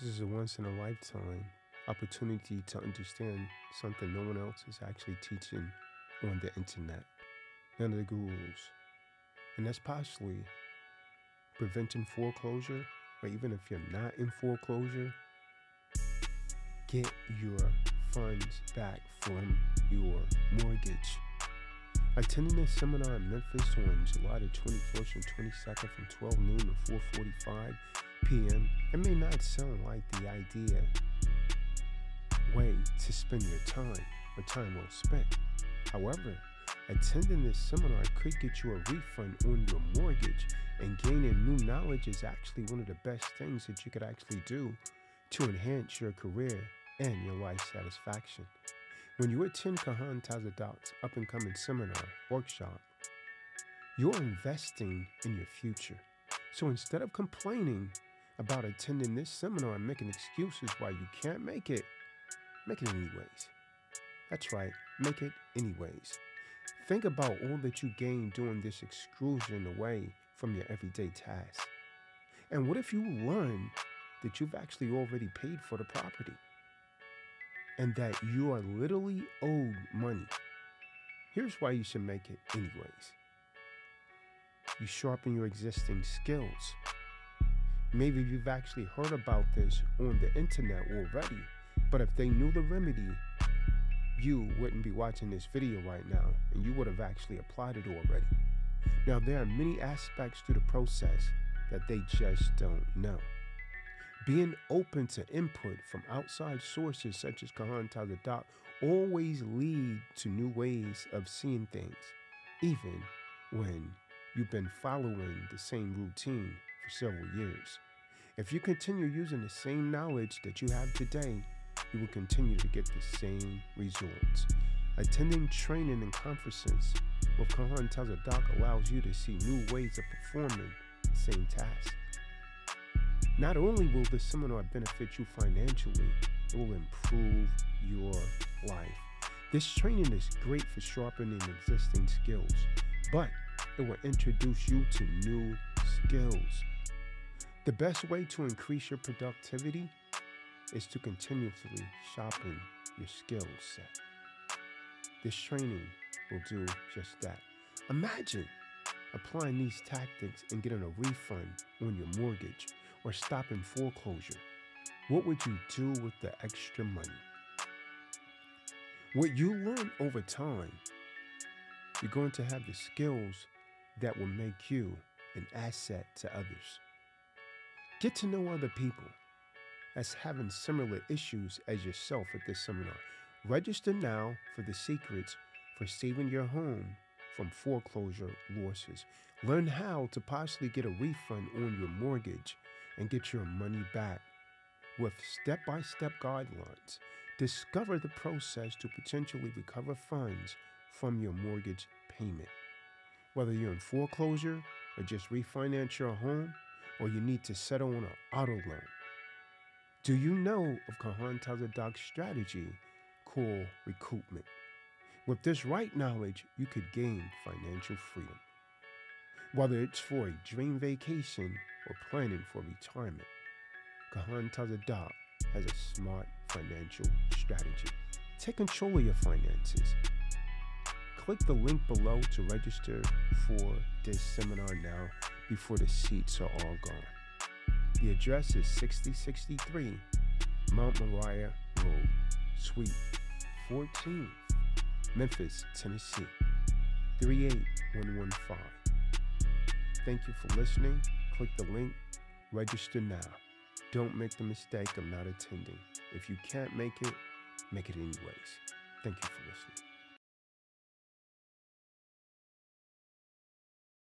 This is a once in a lifetime opportunity to understand something no one else is actually teaching on the internet. None of the gurus. And that's possibly preventing foreclosure, or even if you're not in foreclosure, get your funds back from your mortgage. Attending a seminar in Memphis on July the 21st and 22nd from 12 noon to 4:45 p.m. It may not sound like the idea way to spend your time or time well spent. However, attending this seminar could get you a refund on your mortgage, and gaining new knowledge is actually one of the best things that you could actually do to enhance your career and your life satisfaction. When you attend Kahan Tazadaq's up and coming seminar workshop, you're investing in your future. So instead of complaining about attending this seminar and making excuses why you can't make it, make it anyways. That's right, make it anyways. Think about all that you gain doing this exclusion away from your everyday tasks. And what if you learn that you've actually already paid for the property? and that you are literally owed money. Here's why you should make it anyways. You sharpen your existing skills. Maybe you've actually heard about this on the internet already, but if they knew the remedy, you wouldn't be watching this video right now and you would have actually applied it already. Now, there are many aspects to the process that they just don't know. Being open to input from outside sources such as Kahan Tazadaq always lead to new ways of seeing things, even when you've been following the same routine for several years. If you continue using the same knowledge that you have today, you will continue to get the same results. Attending training and conferences with Kahan Tazadaq allows you to see new ways of performing the same task. Not only will this seminar benefit you financially, it will improve your life. This training is great for sharpening existing skills, but it will introduce you to new skills. The best way to increase your productivity is to continuously sharpen your skill set. This training will do just that. Imagine applying these tactics and getting a refund on your mortgage or stopping foreclosure, what would you do with the extra money? What you learn over time, you're going to have the skills that will make you an asset to others. Get to know other people as having similar issues as yourself at this seminar. Register now for the secrets for saving your home from foreclosure losses. Learn how to possibly get a refund on your mortgage and get your money back with step by step guidelines. Discover the process to potentially recover funds from your mortgage payment. Whether you're in foreclosure or just refinance your home, or you need to settle on an auto loan. Do you know of Kahan Tazadaq's strategy called recoupment? With this right knowledge, you could gain financial freedom. Whether it's for a dream vacation or planning for retirement, Kahan Tazadaq has a smart financial strategy. Take control of your finances. Click the link below to register for this seminar now before the seats are all gone. The address is 6063 Mount Moriah Road, Suite 14, Memphis, Tennessee 38115. Thank you for listening. Click the link, register now. Don't make the mistake of not attending. If you can't make it, make it anyways. Thank you for listening.